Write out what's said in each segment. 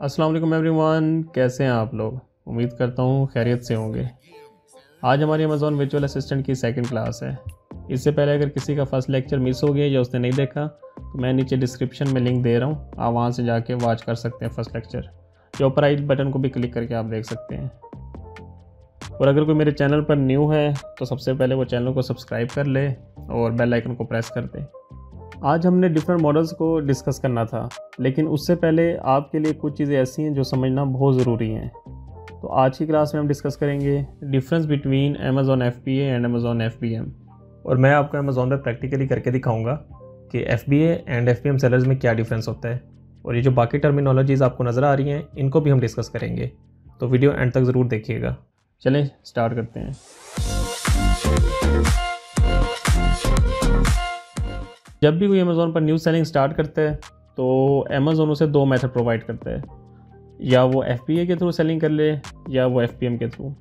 अस्सलाम वालेकुम एवरीवन, कैसे हैं आप लोग? उम्मीद करता हूँ खैरियत से होंगे। आज हमारी अमेज़ॉन वर्चुअल असिस्टेंट की सेकंड क्लास है। इससे पहले अगर किसी का फ़र्स्ट लेक्चर मिस हो गया या उसने नहीं देखा तो मैं नीचे डिस्क्रिप्शन में लिंक दे रहा हूँ। आप वहाँ से जाके वॉच कर सकते हैं फ़र्स्ट लेक्चर या ऊपर आई बटन को भी क्लिक करके आप देख सकते हैं। और अगर कोई मेरे चैनल पर न्यू है तो सबसे पहले वो चैनल को सब्सक्राइब कर ले और बेल आइकन को प्रेस कर दे। आज हमने डिफरेंट मॉडल्स को डिस्कस करना था, लेकिन उससे पहले आपके लिए कुछ चीज़ें ऐसी हैं जो समझना बहुत ज़रूरी हैं। तो आज की क्लास में हम डिस्कस करेंगे difference between Amazon F P and Amazon F B M और मैं आपको अमेज़ॉन पर प्रैक्टिकली करके दिखाऊँगा कि F B and F B M sellers में क्या डिफरेंस होता है। और ये जो बाकी टर्मिनोलॉजीज़ आपको नज़र आ रही हैं, इनको भी हम डिस्कस करेंगे। तो वीडियो एंड तक ज़रूर देखिएगा। चलें स्टार्ट करते हैं। जब भी कोई अमेज़ोन पर न्यू सेलिंग स्टार्ट करता है तो अमेज़ोन उसे दो मेथड प्रोवाइड करता है। या वो एफ़ के थ्रू सेलिंग कर ले, या वो एफ़ के थ्रू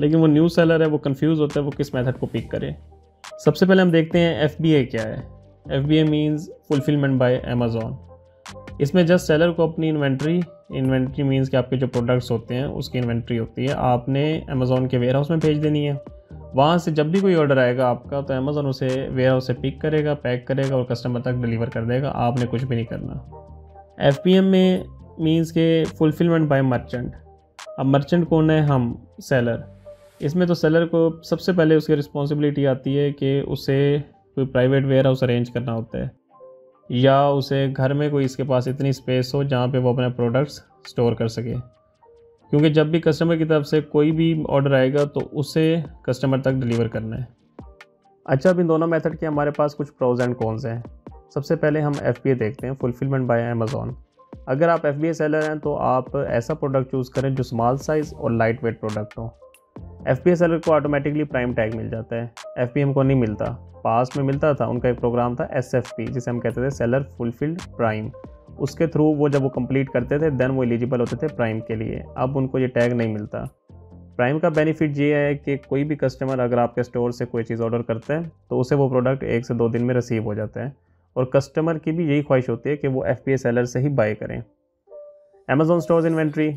लेकिन वो न्यूज़ सेलर है, वो कंफ्यूज होता है, वो किस मेथड को पिक करे। सबसे पहले हम देखते हैं एफ़ क्या है। F B A means fulfilment by Amazon इसमें जस्ट सेलर को अपनी इन्वेंट्री इन्वेंट्री मीन्स कि आपके जो प्रोडक्ट्स होते हैं, उसकी इन्वेंट्री होती है। आपने अमेज़ोन के वेयर हाउस में भेज देनी है। वहाँ से जब भी कोई ऑर्डर आएगा आपका तो अमेज़ोन उसे वेयर हाउस से पिक करेगा पैक करेगा और कस्टमर तक डिलीवर कर देगा। आपने कुछ भी नहीं करना। एफ़ पी एम में मीन्स के फुलफिलमेंट बाय मर्चेंट अब मर्चेंट कौन है? हम सेलर इसमें तो सेलर को सबसे पहले उसकी रिस्पॉन्सिबिलिटी आती है कि उसे कोई प्राइवेट वेयर हाउस अरेंज करना होता है। या उसे घर में कोई इसके पास इतनी स्पेस हो जहाँ पे वो अपने प्रोडक्ट्स स्टोर कर सके। क्योंकि जब भी कस्टमर की तरफ़ से कोई भी ऑर्डर आएगा तो उसे कस्टमर तक डिलीवर करना है। अच्छा अब इन दोनों मेथड के हमारे पास कुछ प्रोज एंड कॉन्स हैं। सबसे पहले हम एफ़ देखते हैं फुलफिलमेंट बाय अमेज़ॉन अगर आप एफबीए सेलर हैं तो आप ऐसा प्रोडक्ट चूज़ करें जो स्मॉल साइज़ और लाइट वेट प्रोडक्ट हो एफ़ सेलर को ऑटोमेटिकली प्राइम टैग मिल जाता है। एफ़ को नहीं मिलता। पास में मिलता था, उनका एक प्रोग्राम था एसएफपी जिसे हम कहते थे सेलर फुलफिल्ड प्राइम उसके थ्रू वो जब वो कंप्लीट करते थे देन वो एलिजिबल होते थे प्राइम के लिए। अब उनको ये टैग नहीं मिलता। प्राइम का बेनिफिट ये है कि कोई भी कस्टमर अगर आपके स्टोर से कोई चीज़ ऑर्डर करता है तो उसे वो प्रोडक्ट एक से दो दिन में रिसीव हो जाता है। और कस्टमर की भी यही ख्वाहिश होती है कि वो एफपीए सेलर से ही बाई करें। अमेज़ोन स्टोर्स इन्वेंट्री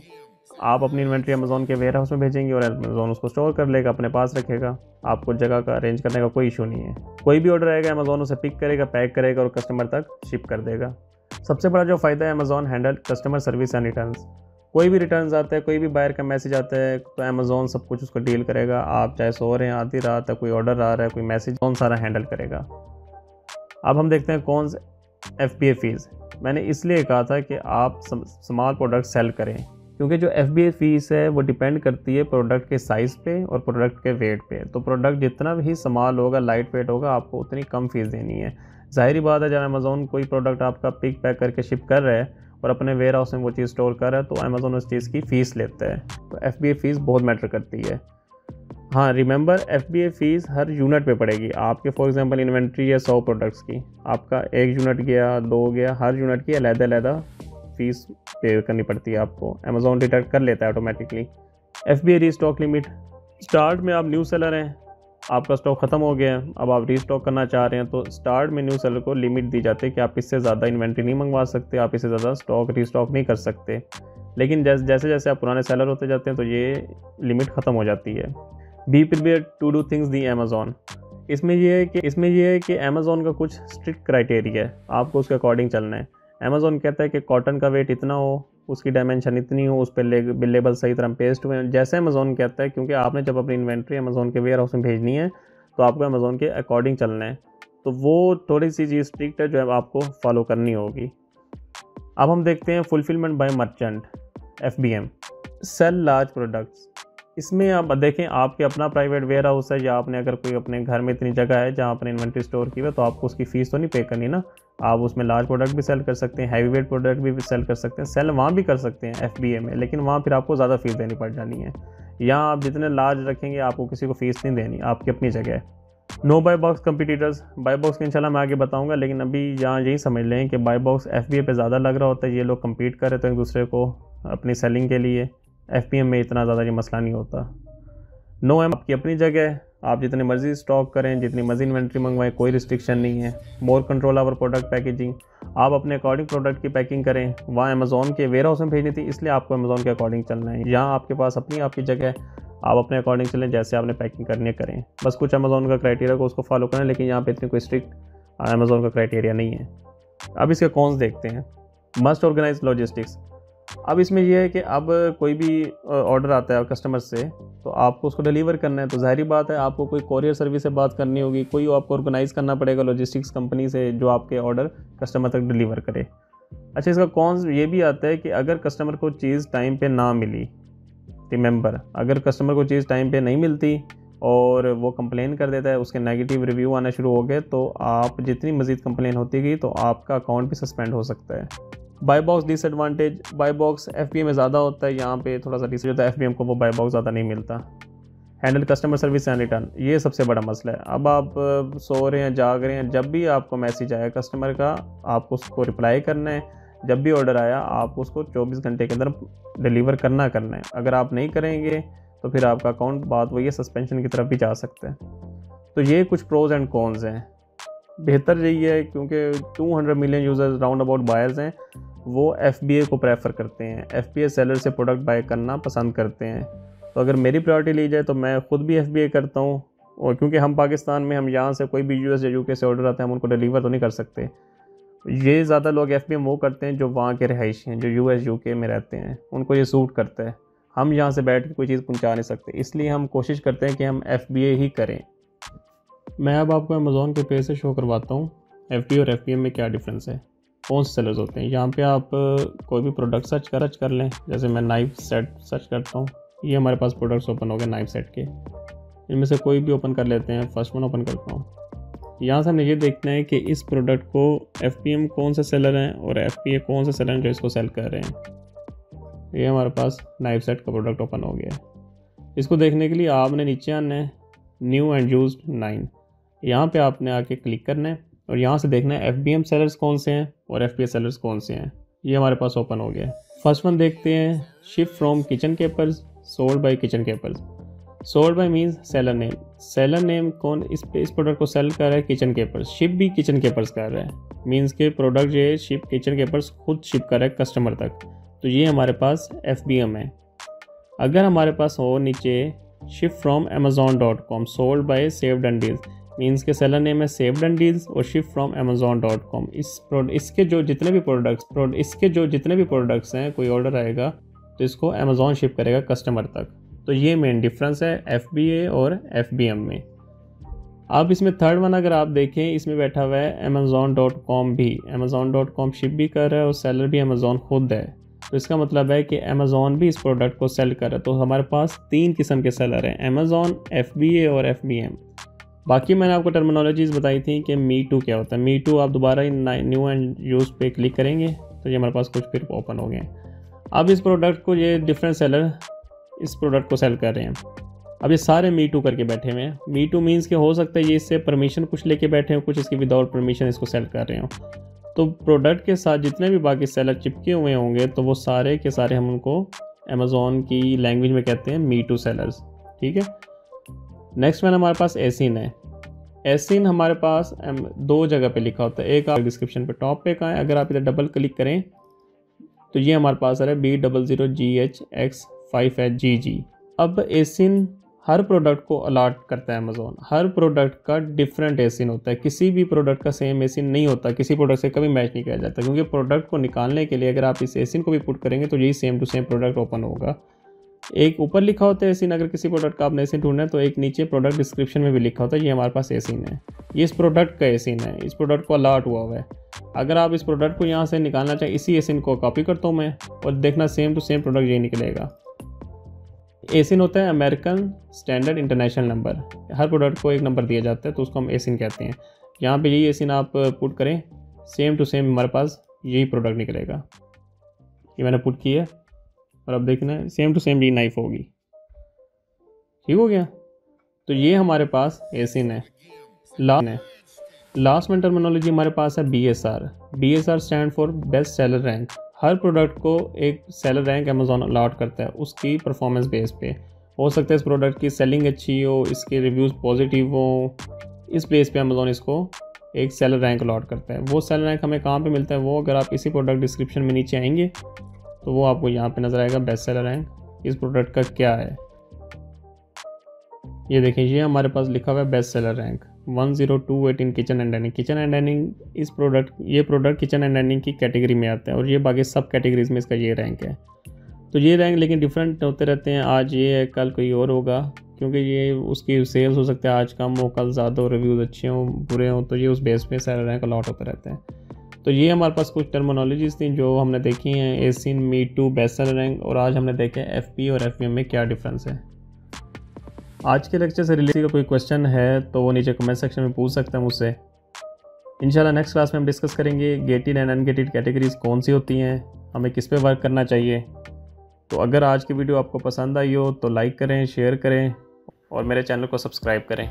आप अपनी इन्वेंट्री अमेज़ोन के वेयर हाउस में भेजेंगे और अमेज़ोन उसको स्टोर कर लेगा, अपने पास रखेगा। आपको जगह का अरेंज करने का कोई इशू नहीं है। कोई भी ऑर्डर आएगा अमेज़ोन उसे पिक करेगा पैक करेगा और कस्टमर तक शिप कर देगा। सबसे बड़ा जो फ़ायदा है Amazon handle customer service and returns कोई भी रिटर्न्स आता है, कोई भी बायर का मैसेज आता है तो अमेज़ोन सब कुछ उसको डील करेगा। आप चाहे सो रहे हैं, आधी रात है, कोई ऑर्डर आ रहा है, कोई मैसेज कौन सारा हैंडल करेगा? अब हम देखते हैं कौन एफ़ बी ए फ़ीस मैंने इसलिए कहा था कि आप स्मॉल प्रोडक्ट सेल करें, क्योंकि जो एफ़ बी ए फ़ीस है, वो डिपेंड करती है प्रोडक्ट के साइज़ पे और प्रोडक्ट के वेट पे। तो प्रोडक्ट जितना भी स्मॉल होगा लाइट वेट होगा, आपको उतनी कम फ़ीस देनी है। ज़ाहिर बात है, जब अमेज़ोन कोई प्रोडक्ट आपका पिक पैक करके शिप कर रहा है और अपने वेयर हाउस में वो चीज़ स्टोर कर रहा है तो अमेज़ोन उस चीज़ की फ़ीस लेता है। तो एफ़ बी फ़ीस बहुत मैटर करती है। हाँ remember F B A fees her unit पे पड़ेगी। आपके फॉर एग्जांपल इन्वेंट्री है सौ प्रोडक्ट्स की। आपका एक यूनिट गया, दो गया, हर यूनिट की अलहदा अलहदा फ़ीस पे करनी पड़ती है आपको। अमेज़ोन डिटेक्ट कर लेता है ऑटोमेटिकली एफ़ बी ए री स्टॉक लिमिट स्टार्ट में आप न्यू सेलर हैं आपका स्टॉक ख़त्म हो गया है, अब आप रीस्टॉक करना चाह रहे हैं तो स्टार्ट में न्यू सेलर को लिमिट दी जाती है कि आप इससे ज़्यादा इन्वेंट्री नहीं मंगवा सकते, आप इससे ज़्यादा स्टॉक रीस्टॉक नहीं कर सकते। लेकिन जैसे जैसे जैसे आप पुराने सेलर होते जाते हैं तो ये लिमिट ख़त्म हो जाती है। Be prepare to do things the Amazon इसमें यह है कि, इसमें यह है कि अमेज़ोन का कुछ स्ट्रिक्ट क्राइटेरिया है, आपको उसके अकॉर्डिंग चलना है। अमेज़ोन कहता है कि कॉटन का वेट इतना हो उसकी डायमेंशन इतनी हो उस पर ले, लेबल सही तरह पेस्ट हुए जैसे अमेज़ोन कहता है क्योंकि आपने जब अपनी इन्वेंट्री अमेज़ोन के वेयर हाउस में भेजनी है तो आपको अमेज़ोन के अकॉर्डिंग चलना है। तो वो थोड़ी सी चीज़ स्ट्रिक्ट है जो है आपको फॉलो करनी होगी। अब हम देखते हैं fulfilment by merchant F B M sell large products इसमें आप देखें आपके अपना प्राइवेट वेयर हाउस है या आपने अगर कोई अपने घर में इतनी जगह है जहाँ अपने इन्वेंट्री स्टोर की है तो आपको उसकी फ़ीस तो नहीं पे करनी ना। आप उसमें लार्ज प्रोडक्ट भी सेल कर सकते हैं हैवी वेट प्रोडक्ट भी सेल कर सकते हैं सेल वहाँ भी कर सकते हैं एफबीए में, लेकिन वहाँ फिर आपको ज़्यादा फ़ीस देनी पड़ जानी है। यहाँ आप जितने लार्ज रखेंगे, आपको किसी को फ़ीस नहीं देनी, आपकी अपनी जगह है। No buy box competitors buy box की इंशाल्लाह मैं आगे बताऊँगा, लेकिन अभी यहाँ यही समझ लें कि बाई बॉक्स एफ़ पे ज़्यादा लग रहा होता है, ये लोग कम्पीट कर रहे तो एक दूसरे को अपनी सेलिंग के लिए एफ़ में इतना ज़्यादा ये मसला नहीं होता। नो एम आपकी अपनी जगह है आप जितने मर्ज़ी स्टॉक करें, जितनी मर्ज़ी इन्वेंट्री मंगवाएँ, कोई रिस्ट्रिक्शन नहीं है। More control over product packaging आप अपने अकॉर्डिंग प्रोडक्ट की पैकिंग करें। वहाँ अमेजोन के वेयर हाउस में भेजनी थी, इसलिए आपको अमेजोन के अकॉर्डिंग चलना है। यहाँ आपके पास अपनी आपकी जगह है। आप अपने अकॉर्डिंग चलें, जैसे आपने पैकिंग करनी है, करें। बस कुछ अमेजोन का क्राइटेरिया को उसको फॉलो करें, लेकिन यहाँ पर इतनी कोई स्ट्रिक्ट अमेजोन का क्राइटेरिया नहीं है। अब इसके कौन देखते हैं। मस्ट ऑर्गेनाइज लॉजिस्टिक्स अब इसमें यह है कि अब कोई भी ऑर्डर आता है कस्टमर से तो आपको उसको डिलीवर करना है। तो जाहरी बात है, आपको कोई कोरियर सर्विस से बात करनी होगी, कोई आपको ऑर्गेनाइज करना पड़ेगा लॉजिस्टिक्स कंपनी से जो आपके ऑर्डर कस्टमर तक डिलीवर करे। अच्छा इसका कौन ये भी आता है कि अगर कस्टमर को चीज़ टाइम पे ना मिली रिमेंबर अगर कस्टमर को चीज़ टाइम पे नहीं मिलती और वो कंप्लेन कर देता है, उसके नेगेटिव रिव्यू आना शुरू हो गए तो आप जितनी मज़ीद कंप्लेन होती गई तो आपका अकाउंट भी सस्पेंड हो सकता है। Buy box disadvantage buy box F में ज़्यादा होता है, यहाँ पे थोड़ा सा डिस होता है एफ़ को वो बाई बॉक्स ज़्यादा नहीं मिलता। Handle customer service and return ये सबसे बड़ा मसला है। अब आप सो रहे हैं, जाग रहे हैं, जब भी आपको मैसेज आया कस्टमर का आपको उसको रिप्लाई करना है। जब भी ऑर्डर आया, आप उसको 24 घंटे के अंदर डिलीवर करना करना है। अगर आप नहीं करेंगे तो फिर आपका अकाउंट बात वही सस्पेंशन की तरफ़ भी जा सकता है। तो ये कुछ प्रोज एंड कॉन्स हैं। बेहतर यही है क्योंकि 200 million users round about buyers हैं, वो एफ़ को प्रेफर करते हैं। एफ़ सेलर से प्रोडक्ट बाय करना पसंद करते हैं। तो अगर मेरी प्रायोरिटी ली जाए तो मैं ख़ुद भी एफ़ करता हूँ और क्योंकि हम पाकिस्तान में, हम यहाँ से कोई भी यू या यूके से ऑर्डर आते हैं, हम उनको डिलीवर तो नहीं कर सकते। ये ज़्यादा लोग एफ़ वो करते हैं जो वहाँ के रहायशी हैं, जो यू एस यू के में रहते हैं। उनको ये सूट करता है। हम यहाँ से बैठ के कोई चीज़ पहुँचा नहीं सकते। इसलिए हम कोशिश करते हैं कि हम एफ़ ही करें। मैं अब आपको अमेज़ोन के पेज से शो करवाता हूँ। एफ़ और एफ़ में क्या डिफरेंस है? कौन से सेलर्स होते हैं? यहाँ पे आप कोई भी प्रोडक्ट सर्च कर कर लें। जैसे मैं नाइफ सेट सर्च करता हूँ। ये हमारे पास प्रोडक्ट्स ओपन हो गए नाइफ सेट के। इनमें से कोई भी ओपन कर लेते हैं। फ़र्स्ट वन ओपन करता हूँ। यहाँ से हमें ये देखना है कि इस प्रोडक्ट को एफपीएम कौन से सेलर हैं और एफपीए कौन से सेलर हैं जो इसको सेल कर रहे हैं। ये हमारे पास नाइफ सेट का प्रोडक्ट ओपन हो गया इसको देखने के लिए आपने नीचे आना है। न्यू एंड यूज़ नाइन यहाँ पे आपने आके क्लिक करना है और यहाँ से देखना है एफ़ बी एम सेलर्स कौन से हैं और एफ़ पी सेलर्स कौन से हैं। ये हमारे पास ओपन हो गया फ़र्स्ट वन देखते हैं ships from kitchen capers sold by kitchen capers sold by means seller name seller name कौन इस इस प्रोडक्ट को सेल कर रहा है किचन केपर्स शिप भी किचन केपर्स कर रहा है। मीन्स के प्रोडक्ट जो है शिप किचन केपर्स खुद शिप कर रहा है कस्टमर तक। तो ये हमारे पास एफ़ बी एम है। अगर हमारे पास हो नीचे shift from Amazon dot com sold by saved and deals means के सेलर नेम है सेव्ड एंड डील्स और shift from Amazon dot com इस इसके जो जितने भी प्रोडक्ट्स इसके जो जितने भी प्रोडक्ट्स हैं, कोई ऑर्डर आएगा तो इसको अमेजोन शिप करेगा कस्टमर तक. तो ये मेन डिफरेंस है FBA और FBM में. अब इसमें थर्ड वन अगर आप देखें, इसमें बैठा हुआ है अमेजोन डॉट कॉम भी. अमेजोन डॉट कॉम शिप भी कर रहा है और सेलर भी अमेजोन खुद है. तो इसका मतलब है कि अमेजोन भी इस प्रोडक्ट को सेल कर रहा है. तो हमारे पास तीन किस्म के सेलर हैं अमेजोन एफ़ और एफ़ बाकी मैंने आपको टर्मिनोलॉजीज़ बताई थी कि मी टू क्या होता है। मी टू आप दोबारा न्यू एंड यूज़ पे क्लिक करेंगे तो ये हमारे पास कुछ फिर ओपन हो गए अब इस प्रोडक्ट को ये डिफरेंट सेलर इस प्रोडक्ट को सेल कर रहे हैं। अब ये सारे मी टू करके बैठे हुए हैं। मी टू मीन्स के हो सकता है ये इससे परमिशन कुछ लेके बैठे हो, कुछ इसकी विदाउट परमिशन इसको सेल कर रहे हो। तो प्रोडक्ट के साथ जितने भी बाकी सेलर चिपके हुए होंगे तो वो सारे के सारे हम उनको अमेज़ोन की लैंग्वेज में कहते हैं मी टू सेलर्स ठीक है? नेक्स्ट वन हमारे पास एसिन है। एसिन हमारे पास दो जगह पे लिखा होता है। एक आप डिस्क्रिप्शन पे टॉप पे का है अगर आप इधर डबल क्लिक करें तो ये हमारे पास आ रहा है B double zero G H X five H G G अब एसिन हर प्रोडक्ट को अलाट करता है अमेजोन हर प्रोडक्ट का डिफरेंट एसिन होता है। किसी भी प्रोडक्ट का सेम एसिन नहीं होता। किसी प्रोडक्ट से कभी मैच नहीं किया जाता। क्योंकि प्रोडक्ट को निकालने के लिए अगर आप इस एसिन को भी पुट करेंगे तो यही same to same product open होगा। एक ऊपर लिखा होता है एसिन अगर किसी प्रोडक्ट का आपने एसिन ढूंढना है तो एक नीचे प्रोडक्ट डिस्क्रिप्शन में भी लिखा होता है, ये हमारे पास एसिन है। ये इस प्रोडक्ट का एसिन है, इस प्रोडक्ट को अलाट हुआ हुआ है। अगर आप इस प्रोडक्ट को यहाँ से निकालना चाहें, इसी एसिन को कॉपी करता हूँ मैं, और देखना सेम टू सेम प्रोडक्ट यही निकलेगा। एसिन होता है अमेरिकन स्टैंडर्ड इंटरनेशनल नंबर हर प्रोडक्ट को एक नंबर दिया जाता है तो उसको हम एसिन कहते हैं। यहाँ पे यही एसिन आप पुट करें सेम टू सेम हमारे पास यही प्रोडक्ट निकलेगा। ये मैंने पुट की है। और अब देखना है same to same the knife होगी। ठीक हो गया? तो ये हमारे पास एसिन है। लास्ट है। लास्ट में टर्मिनोलॉजी हमारे पास है B S R B S R stand for best seller rank her product को एक सेलर रैंक अमेजोन अलाट करता है, उसकी परफॉर्मेंस बेस पे। हो सकता है इस प्रोडक्ट की सेलिंग अच्छी हो, इसके रिव्यूज़ पॉजिटिव हो। इस बेस पे अमेज़ोन इसको एक सेलर रैंक अलॉट करता है। वो सेलर रैंक हमें कहाँ पे मिलता है? वो अगर आप इसी प्रोडक्ट डिस्क्रिप्शन में नीचे आएँगे तो वो आपको यहाँ पे नज़र आएगा बेस्ट सेलर रैंक इस प्रोडक्ट का क्या है? ये देखिए ये हमारे पास लिखा हुआ है best seller rank one zero two eight in kitchen and dining kitchen and dining इस प्रोडक्ट ये प्रोडक्ट किचन एंड डाइनिंग की कैटेगरी में आता है और ये बाकी सब कैटेगरीज में इसका ये रैंक है। तो ये रैंक लेकिन डिफरेंट होते रहते हैं। आज ये है, कल कोई और होगा, क्योंकि ये उसकी सेल्स हो सकते हैं आज कम हो, कल ज़्यादा हो रिव्यूज़ अच्छे हों, बुरे हों तो ये उस बेस पे सारे रैंक अलॉट होते रहते हैं। तो ये हमारे पास कुछ टर्मोनोलॉजीज थी जो हमने देखी हैं। ASIN, me too best rank और आज हमने देखे एफ़ पी और एफ़ में क्या डिफरेंस है। आज के लेक्चर से रिलेटेड कोई क्वेश्चन है तो वो नीचे कमेंट सेक्शन में पूछ सकते हैं मुझसे। इंशाल्लाह नेक्स्ट क्लास में हम डिस्कस करेंगे गेटेड एंड अनगेटेड कैटेगरीज कौन सी होती हैं, हमें किस पे वर्क करना चाहिए। तो अगर आज की वीडियो आपको पसंद आई हो तो लाइक करें शेयर करें और मेरे चैनल को सब्सक्राइब करें।